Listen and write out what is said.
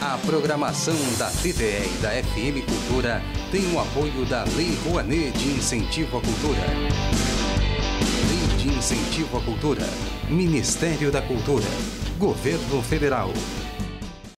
A programação da TVE e da FM Cultura tem o apoio da Lei Rouanet de Incentivo à Cultura. Lei de Incentivo à Cultura. Ministério da Cultura. Governo Federal.